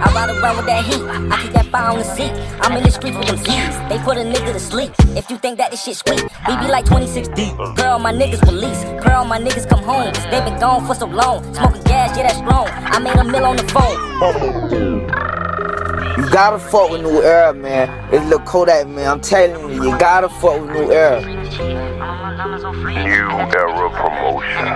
I ride around with that heat. I keep that fire on the seat. I'm in the streets with them Z's. They put a nigga to sleep. If you think that this shit sweet, we be like 26 deep. Girl, my niggas release. Girl, my niggas come home. They been gone for so long. Smoking gas, yeah, that's strong. I made a mill on the phone. You gotta fuck with New Era, man. It's Lil Kodak, man. I'm telling you, you gotta fuck with New Era. New Era Promotion.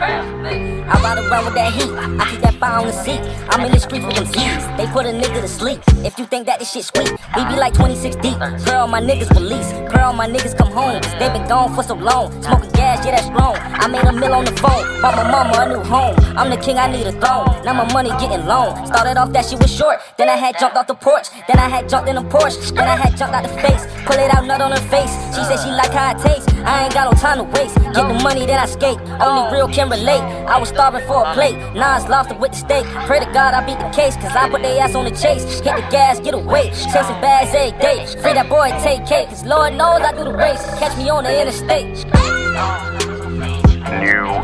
I ride around with that heat. I keep that fire on the seat. I'm in the streets with them Z's. They put a nigga to sleep. If you think that this shit sweet, we be like 26 deep. Girl, my niggas release. Girl, my niggas come home. They been gone for so long. Smoking gas, yeah, that's strong. I made a mill on the phone. Bought my mama a new home. I'm the king, I need a throne. Now my money getting long. Started off that shit was short. Then I had jumped off the porch. Then I had jumped in a Porsche. Then I had jumped out the face. Pull it out, nut on her face. She said she like how it tastes. I ain't got no time to waste. Get the money, then I skate. Only real can relate. I was starving for a plate. Nas lobster with the steak. Pray to God I beat the case, cause I put their ass on the chase. Hit the gas, get away. Chasing bags every day. Free that boy, take cake. Cause Lord knows I do the race. Catch me on the interstate. New.